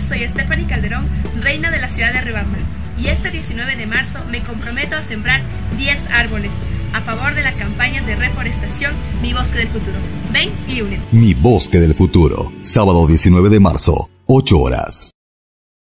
Soy Stephanie Calderón, reina de la ciudad de Ribamba. Y este 19 de marzo me comprometo a sembrar 10 árboles a favor de la campaña de reforestación Mi Bosque del Futuro. Ven y únete. Mi Bosque del Futuro, sábado 19 de marzo, 8 horas.